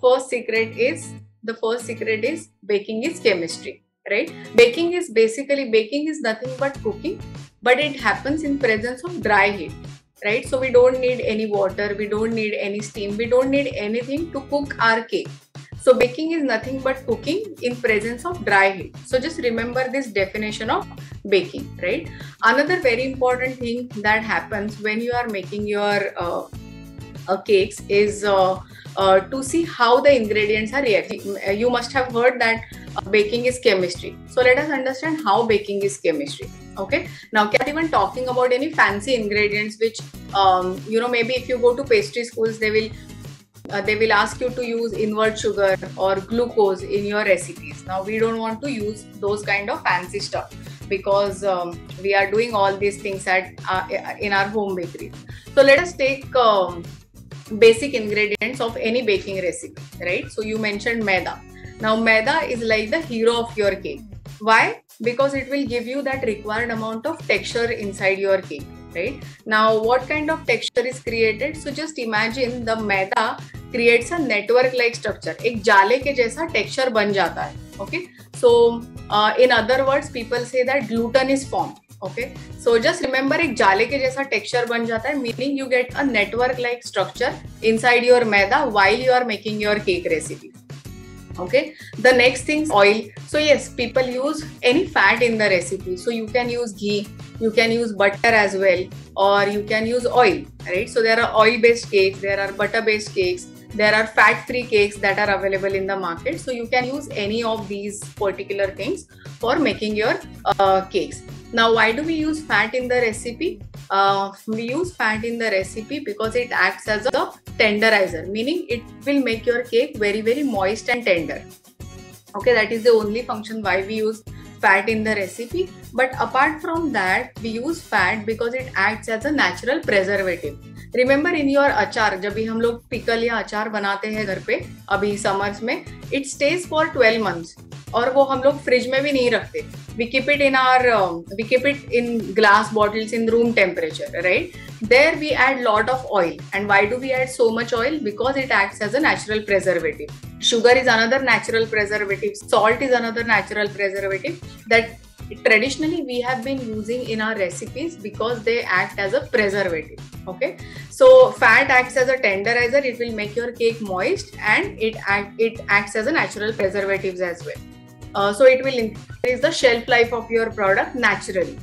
first secret is the first secret is baking is chemistry right? Baking is basically baking is nothing but cooking but it happens in presence of dry heat right? So we don't need any water we don't need any steam we don't need anything to cook our cake. So baking is nothing but cooking in presence of dry heat. So just remember this definition of baking right? Another very important thing that happens when you are making your uh, uh, cakes is uh, uh, to see how the ingredients are reacting. You must have heard that uh, baking is chemistry. So let us understand how baking is chemistry. Okay. Now, can't even talking about any fancy ingredients, which um, you know maybe if you go to pastry schools, they will uh, they will ask you to use invert sugar or glucose in your recipes. Now, we don't want to use those kind of fancy stuff because um, we are doing all these things at uh, in our home bakery. So let us take um, basic ingredients of any baking recipe, right? So you mentioned maida. Now maida is like the hero of your cake. Why? Because it will give you that required amount of texture inside your cake, right? Now what kind of texture is created? So just imagine the maida creates a network like structure. एक जाले के जैसा texture बन जाता है. Okay. So uh, in other words, people say that gluten is formed. Okay so just remember एक जाले के जैसा टेक्सचर बन जाता है meaning you get a network like structure inside your maida while you are making your cake recipe okay the next thing oil so yes people use any fat in the recipe so you can use ghee you can use butter as well or you can use oil right so there are oil based cake there are butter based cakes there are fat free cakes that are available in the market so you can use any of these particular things for making your uh, cakes now, why do we use fat in the recipe? Uh, we use fat in the recipe because it acts as a tenderizer, meaning it will make your cake very, very moist and tender. Okay, that is the only function why we use fat in the recipe. But apart from that, we use fat because it acts as a natural preservative. Remember in your achar जब भी हम लोग pickle या अचार बनाते हैं घर पे, अभी समर्स में it stays for twelve months और वो हम लोग फ्रिज में भी नहीं रखते. We keep it in or we keep it in glass bottles in room temperature right there we add lot of oil and why do we add so much oil because it act as a natural preservative sugar is another natural preservative salt is another natural preservative that traditionally we have been using in our recipes because they act as a preservative okay so fat acts as a tenderizer it will make your cake moist and it act it acts as a natural preservatives as well uh, so it will increase the shelf life of your product naturally.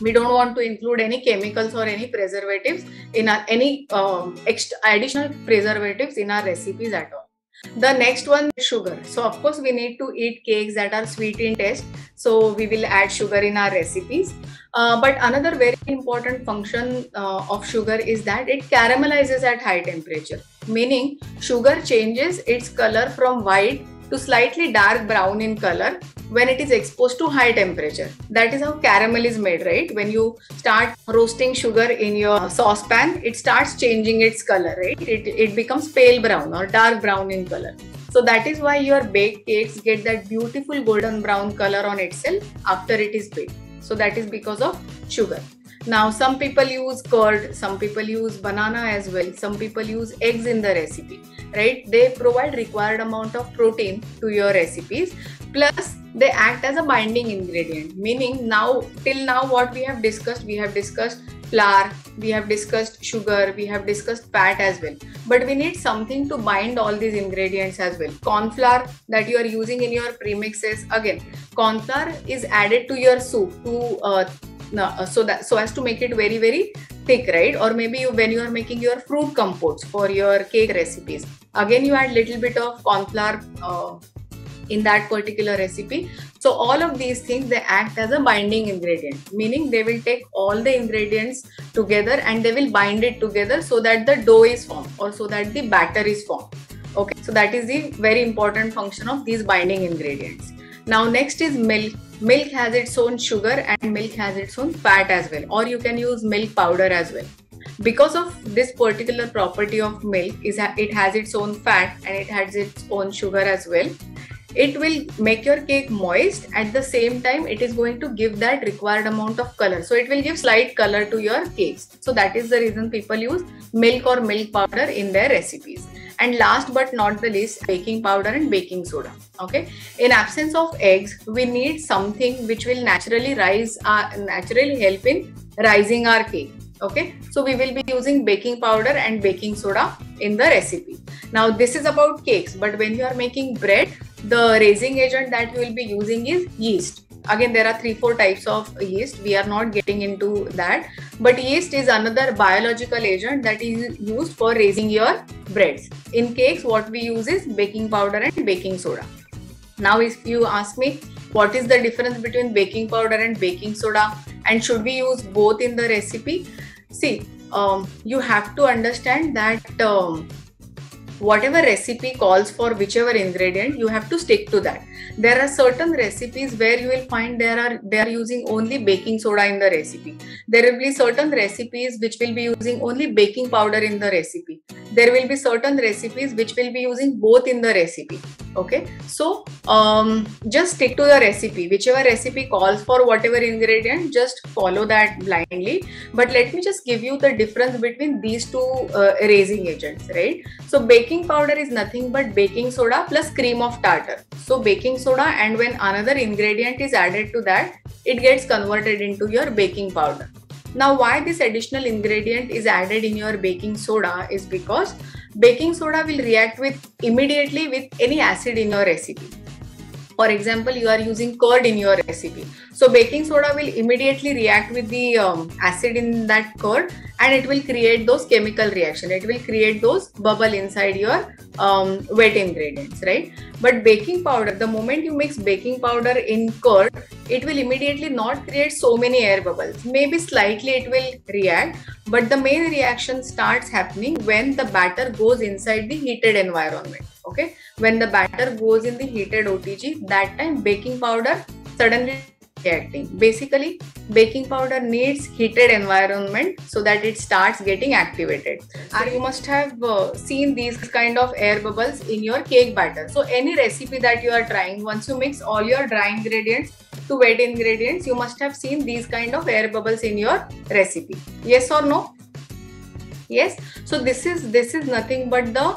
We don't want to include any chemicals or any preservatives in our, any um, additional preservatives in our recipes at all. The next one is sugar. So of course we need to eat cakes that are sweet in taste. So we will add sugar in our recipes. Uh, but another very important function uh, of sugar is that it caramelizes at high temperature. Meaning sugar changes its color from white to slightly dark brown in color when it is exposed to high temperature. That is how caramel is made, right? When you start roasting sugar in your saucepan, it starts changing its color, right? It, it becomes pale brown or dark brown in color. So that is why your baked cakes get that beautiful golden brown color on itself after it is baked. So that is because of sugar. Now, some people use curd, some people use banana as well, some people use eggs in the recipe, right? They provide required amount of protein to your recipes. Plus, they act as a binding ingredient, meaning now, till now, what we have discussed, we have discussed flour, we have discussed sugar, we have discussed fat as well. But we need something to bind all these ingredients as well. Corn flour that you are using in your premixes, again, corn flour is added to your soup to uh, so that so as to make it very very thick right? Or maybe you, when you are making your fruit compotes for your cake recipes again you add little bit of corn flour uh, in that particular recipe. So all of these things they act as a binding ingredient meaning they will take all the ingredients together and they will bind it together so that the dough is formed or so that the batter is formed. Okay so that is the very important function of these binding ingredients. Now next is milk milk has its own sugar and milk has its own fat as well. Or you can use milk powder as well. Because of this particular property of milk is it has its own fat and it has its own sugar as well. It will make your cake moist. At the same time it is going to give that required amount of color. So it will give slight color to your cakes. So that is the reason people use milk or milk powder in their recipes and last but not the least baking powder and baking soda okay? In absence of eggs we need something which will naturally rise uh, naturally help in rising our cake okay? So we will be using baking powder and baking soda in the recipe. Now this is about cakes but when you are making bread the raising agent that you will be using is yeast. Again there are three four types of yeast. We are not getting into that but yeast is another biological agent that is used for raising your breads. In cakes what we use is baking powder and baking soda. Now if you ask me what is the difference between baking powder and baking soda? And should we use both in the recipe? See um, you have to understand that um, whatever recipe calls for whichever ingredient you have to stick to that. There are certain recipes where you will find there are they are using only baking soda in the recipe. There will be certain recipes which will be using only baking powder in the recipe there will be certain recipes which will be using both in the recipe okay? So um, just stick to the recipe. Whichever recipe calls for whatever ingredient just follow that blindly. But let me just give you the difference between these two uh, raising agents right? So baking powder is nothing but baking soda plus cream of tartar. So baking soda and when another ingredient is added to that it gets converted into your baking powder now why this additional ingredient is added in your baking soda is because baking soda will react with immediately with any acid in your recipe for example you are using curd in your recipe. So baking soda will immediately react with the um, acid in that curd and it will create those chemical reaction. It will create those bubble inside your um, wet ingredients right? But baking powder the moment you mix baking powder in curd it will immediately not create so many air bubbles. Maybe slightly it will react but the main reaction starts happening when the batter goes inside the heated environment okay when the batter goes in the heated otg that time baking powder suddenly reacting. Basically, baking powder needs heated environment so that it starts getting activated. And you must have uh, seen these kind of air bubbles in your cake batter. So any recipe that you are trying, once you mix all your dry ingredients to wet ingredients, you must have seen these kind of air bubbles in your recipe. Yes or no? Yes. So this is this is nothing but the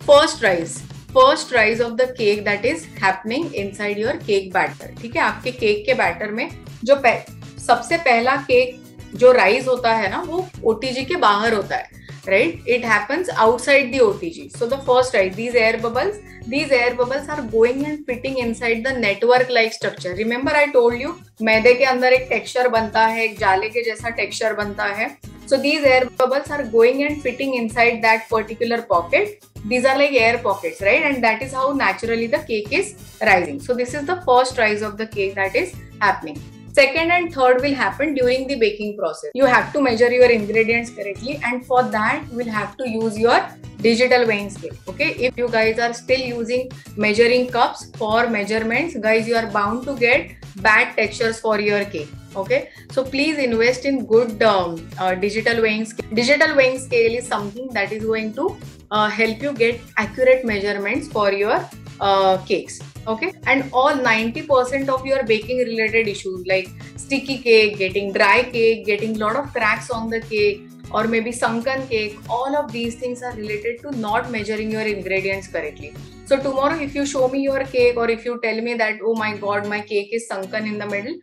first rise first rise of the cake that is happening inside your cake batter ठीक है? आपके cake के batter में जो पह, सबसे पहला cake जो राइज होता है ना वो ओटीजी के बाहर होता है right it happens outside the OTG so the first rise these air bubbles these air bubbles are going and fitting inside the network like structure remember I told you मैदे के अंदर एक टेक्स्चर बनता है एक जाले के जैसा टेक्स्चर बनता है। So these air bubbles are going and fitting inside that particular pocket. These are like air pockets right? And that is how naturally the cake is rising. So this is the first rise of the cake that is happening. Second and third will happen during the baking process. You have to measure your ingredients correctly and for that you will have to use your digital weighing scale okay? If you guys are still using measuring cups for measurements guys you are bound to get bad textures for your cake okay? So please invest in good um, uh, digital weighing scale. Digital weighing scale is something that is going to uh, help you get accurate measurements for your uh, cakes. Okay? And all 90% of your baking related issues like sticky cake getting dry cake getting a lot of cracks on the cake or maybe sunken cake. All of these things are related to not measuring your ingredients correctly. So tomorrow if you show me your cake or if you tell me that oh my god my cake is sunken in the middle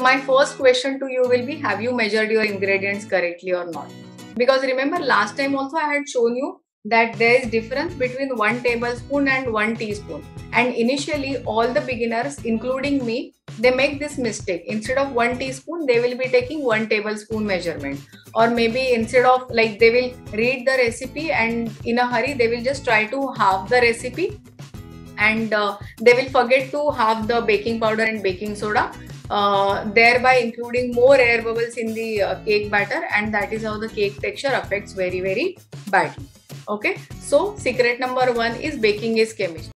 my first question to you will be have you measured your ingredients correctly or not? Because remember last time also i had shown you that there is difference between one tablespoon and one teaspoon. And initially all the beginners including me they make this mistake. Instead of one teaspoon they will be taking one tablespoon measurement. Or maybe instead of like they will read the recipe and in a hurry they will just try to halve the recipe. And uh, they will forget to halve the baking powder and baking soda uh, thereby including more air bubbles in the uh, cake batter. And that is how the cake texture affects very very badly. Okay? So secret number one is baking is chemistry